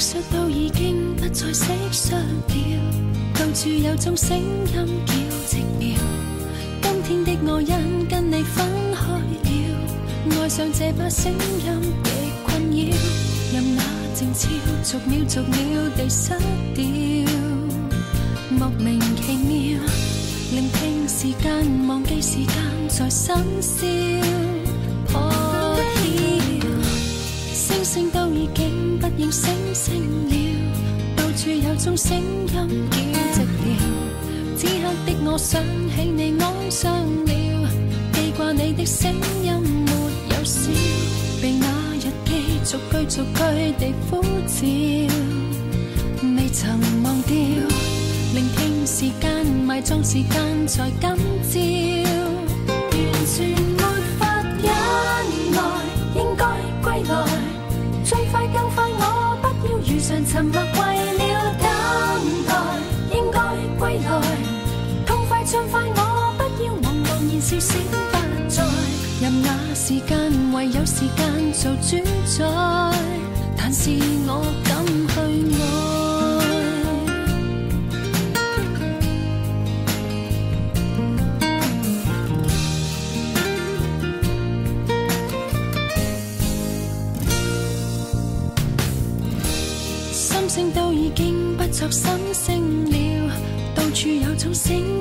说都已经不再识相了，到处有种声音叫寂寥。今天的我人跟你分开了，爱上这把声音极困扰，任那静悄逐秒逐秒地失掉，莫名其妙，聆听时间，忘记时间在心笑。夜星星了，到处有种声音叫寂寥。此刻的我想起你，爱上了，记挂你的声音没有少。被那日记逐句逐句地呼召，未曾忘掉。聆听时间，埋葬时间，在今朝。时间唯有时间做主宰，但是我敢去爱。心声都已经不作心声了，到处有种声。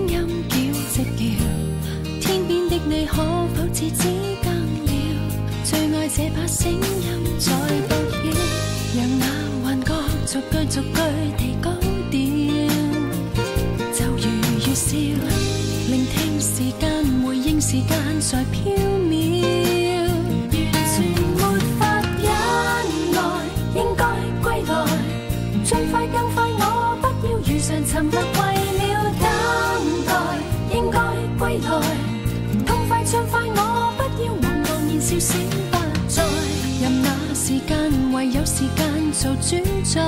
这把声音在凸显，让那幻觉逐句逐句地高调，就如月笑，聆听时间回应时间在飘渺，完全没法忍耐，应该归来，最快更快，我不要如常沉默，为了等待，应该归来，痛快畅快，我不要惶茫然笑醒。时间做主宰，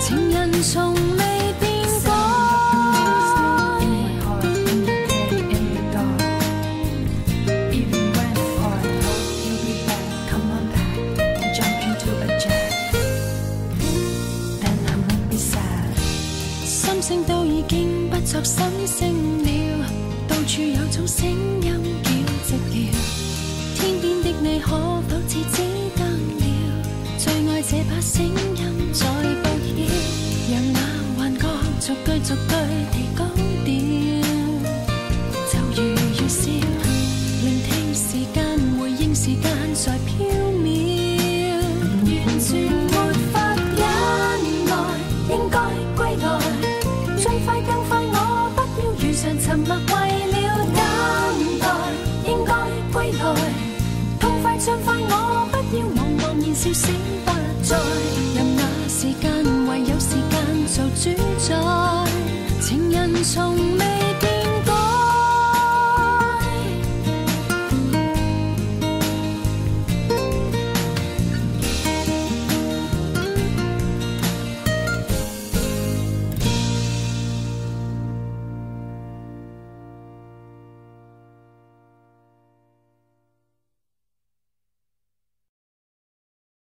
情人从未变改。心声都已经不作心声了，到处有种声音叫寂寥。天边的你，可否知？声音在暴晓，让那幻觉逐句逐句地讲掉。就如月笑，聆听时间回应时间在飘渺，完全没法忍耐。应该归来，最快更快，我不要如常沉默，为了等待。应该归来，痛快畅快，我不要茫茫然笑笑。